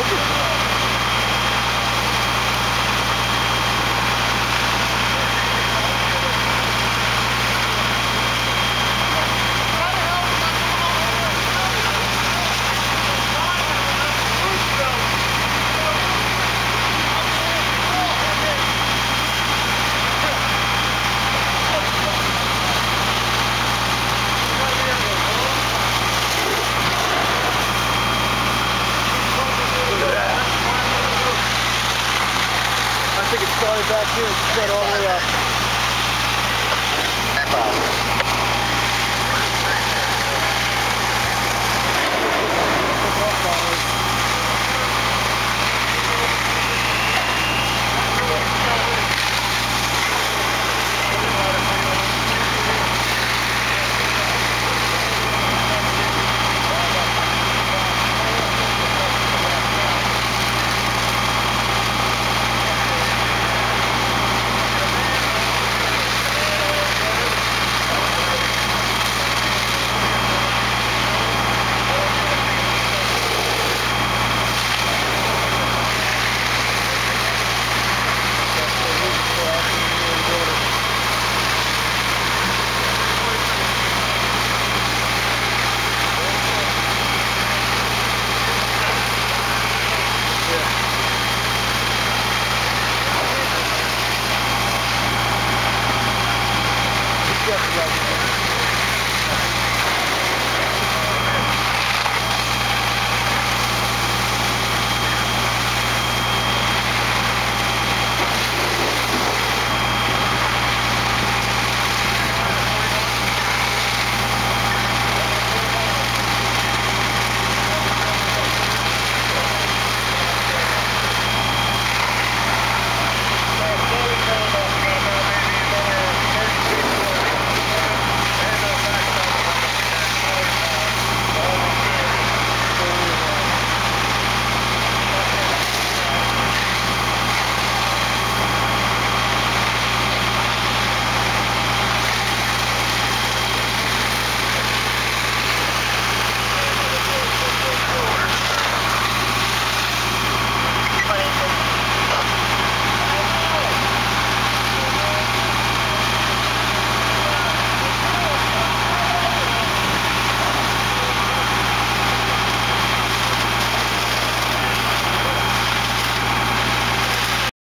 Look at back here straight all the way up. Uh,